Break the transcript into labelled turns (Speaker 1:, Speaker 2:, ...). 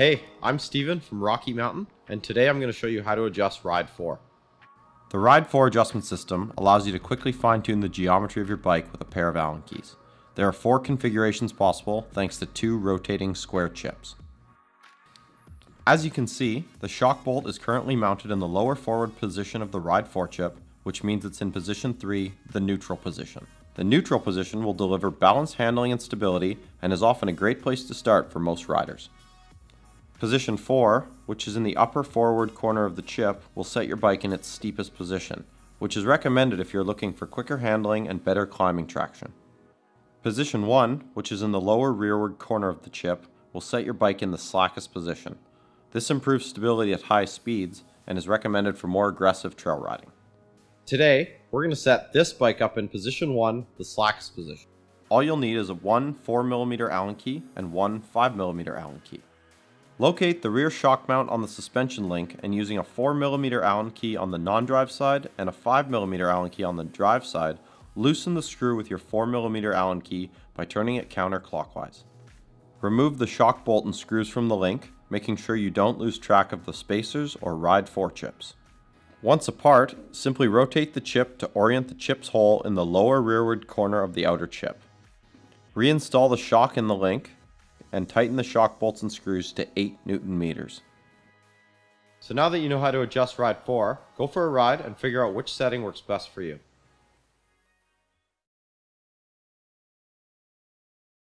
Speaker 1: Hey, I'm Steven from Rocky Mountain, and today I'm going to show you how to adjust Ride 4. The Ride 4 adjustment system allows you to quickly fine-tune the geometry of your bike with a pair of Allen keys. There are four configurations possible thanks to two rotating square chips. As you can see, the shock bolt is currently mounted in the lower forward position of the Ride 4 chip, which means it's in position 3, the neutral position. The neutral position will deliver balanced handling and stability and is often a great place to start for most riders. Position 4, which is in the upper forward corner of the chip, will set your bike in its steepest position, which is recommended if you're looking for quicker handling and better climbing traction. Position 1, which is in the lower rearward corner of the chip, will set your bike in the slackest position. This improves stability at high speeds and is recommended for more aggressive trail riding. Today, we're going to set this bike up in position 1, the slackest position. All you'll need is a one 4mm Allen key and one 5mm Allen key. Locate the rear shock mount on the suspension link and using a 4mm Allen key on the non-drive side and a 5mm Allen key on the drive side, loosen the screw with your 4mm Allen key by turning it counterclockwise. Remove the shock bolt and screws from the link, making sure you don't lose track of the spacers or Ride 4 chips. Once apart, simply rotate the chip to orient the chip's hole in the lower rearward corner of the outer chip. Reinstall the shock in the link and tighten the shock bolts and screws to 8 newton meters. So now that you know how to adjust ride 4, go for a ride and figure out which setting works best for you.